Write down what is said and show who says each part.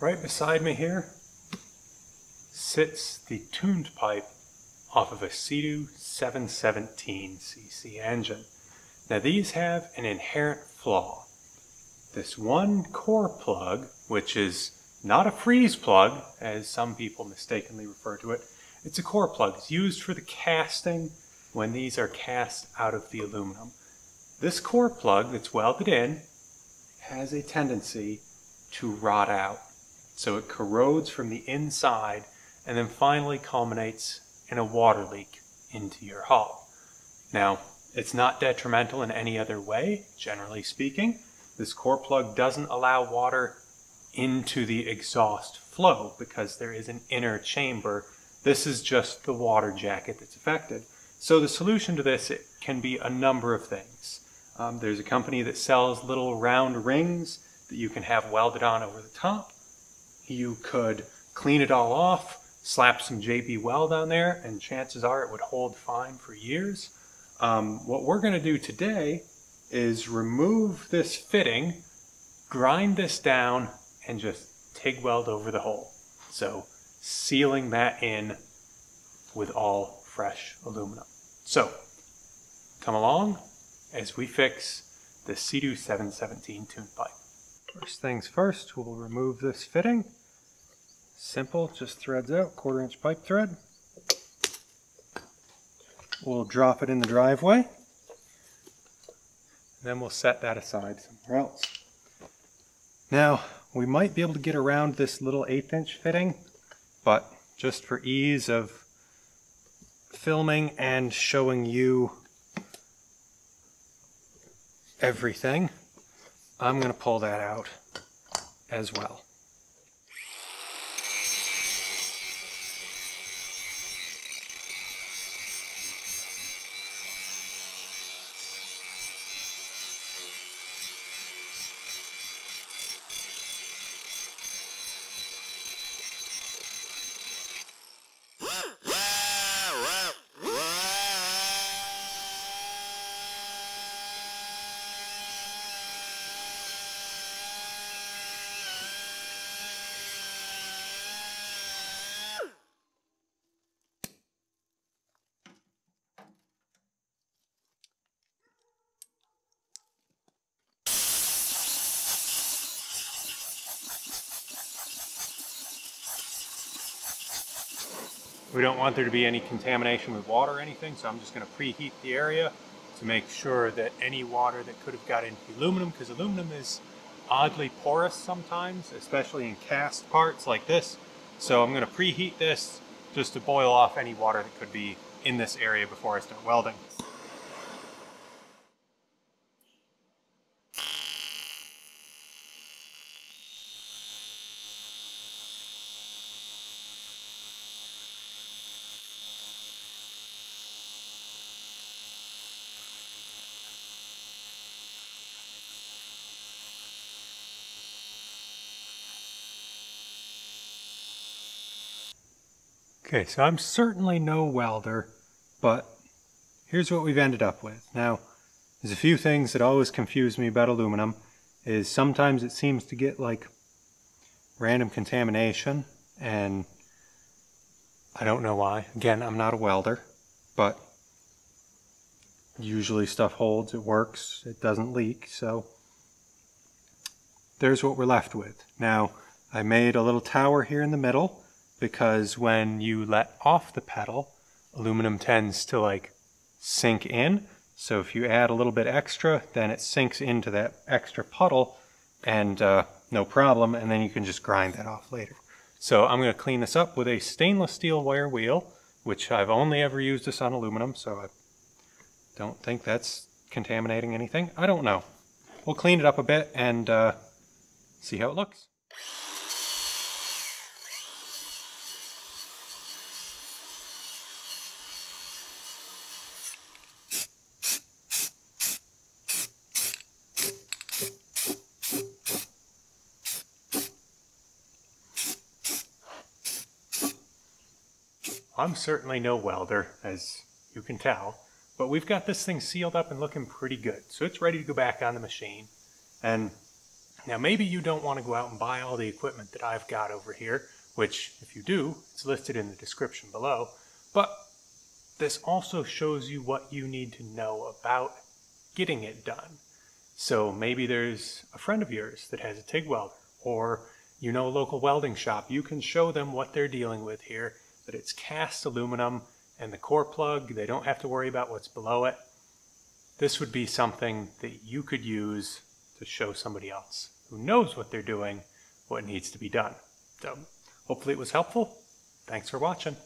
Speaker 1: Right beside me here sits the tuned pipe off of a Sea-Doo 717cc engine. Now these have an inherent flaw. This one core plug, which is not a freeze plug, as some people mistakenly refer to it, it's a core plug. It's used for the casting when these are cast out of the aluminum. This core plug that's welded in has a tendency to rot out. So it corrodes from the inside and then finally culminates in a water leak into your hull. Now, it's not detrimental in any other way, generally speaking. This core plug doesn't allow water into the exhaust flow because there is an inner chamber. This is just the water jacket that's affected. So the solution to this can be a number of things. Um, there's a company that sells little round rings that you can have welded on over the top. You could clean it all off, slap some JB Weld on there, and chances are it would hold fine for years. Um, what we're going to do today is remove this fitting, grind this down, and just TIG weld over the hole. So sealing that in with all fresh aluminum. So come along as we fix the Sea-Doo 717 tune pipe. First things first, we'll remove this fitting. Simple, just threads out, quarter inch pipe thread. We'll drop it in the driveway. And then we'll set that aside somewhere else. Now, we might be able to get around this little eighth inch fitting, but just for ease of filming and showing you everything, I'm going to pull that out as well. We don't want there to be any contamination with water or anything, so I'm just going to preheat the area to make sure that any water that could have got into aluminum, because aluminum is oddly porous sometimes, especially in cast parts like this. So I'm going to preheat this just to boil off any water that could be in this area before I start welding. Okay, so I'm certainly no welder, but here's what we've ended up with. Now, there's a few things that always confuse me about aluminum, is sometimes it seems to get like random contamination, and I don't know why. Again, I'm not a welder, but usually stuff holds, it works, it doesn't leak, so there's what we're left with. Now, I made a little tower here in the middle, because when you let off the pedal, aluminum tends to like sink in. So if you add a little bit extra, then it sinks into that extra puddle and uh, no problem. And then you can just grind that off later. So I'm going to clean this up with a stainless steel wire wheel, which I've only ever used this on aluminum. So I don't think that's contaminating anything. I don't know. We'll clean it up a bit and uh, see how it looks. I'm certainly no welder, as you can tell, but we've got this thing sealed up and looking pretty good. So it's ready to go back on the machine. And Now maybe you don't want to go out and buy all the equipment that I've got over here, which if you do, it's listed in the description below, but this also shows you what you need to know about getting it done. So maybe there's a friend of yours that has a TIG welder, or you know a local welding shop. You can show them what they're dealing with here, that it's cast aluminum and the core plug, they don't have to worry about what's below it. This would be something that you could use to show somebody else who knows what they're doing what needs to be done. So hopefully it was helpful. Thanks for watching.